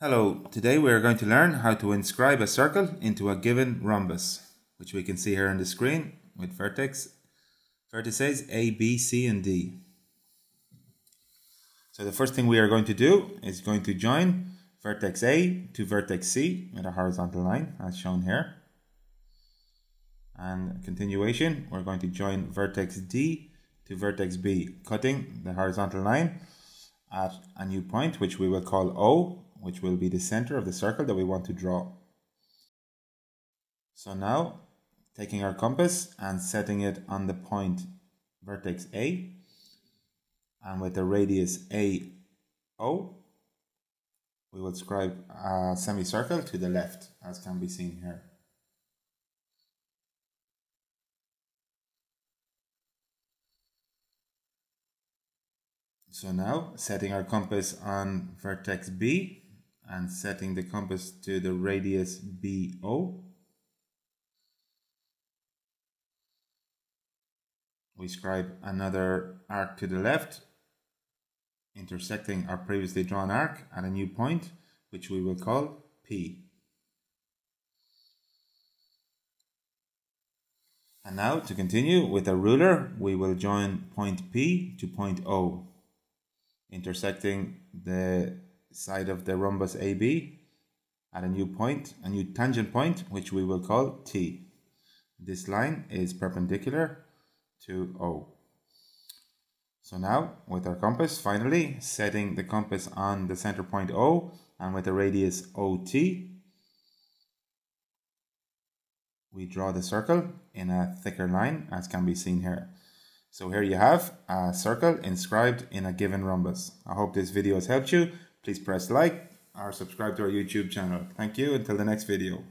Hello, today we are going to learn how to inscribe a circle into a given rhombus, which we can see here on the screen with vertex, vertices A, B, C and D. So the first thing we are going to do is going to join vertex A to vertex C with a horizontal line as shown here. And continuation, we're going to join vertex D to vertex B, cutting the horizontal line at a new point, which we will call O which will be the center of the circle that we want to draw. So now, taking our compass and setting it on the point vertex A, and with the radius AO, we will scribe a semicircle to the left, as can be seen here. So now, setting our compass on vertex B, and setting the compass to the radius BO. We scribe another arc to the left, intersecting our previously drawn arc at a new point, which we will call P. And now to continue with a ruler, we will join point P to point O, intersecting the side of the rhombus AB at a new point, a new tangent point, which we will call T. This line is perpendicular to O. So now, with our compass, finally, setting the compass on the center point O and with the radius OT, we draw the circle in a thicker line, as can be seen here. So here you have a circle inscribed in a given rhombus. I hope this video has helped you. Please press like or subscribe to our YouTube channel. Thank you. Until the next video.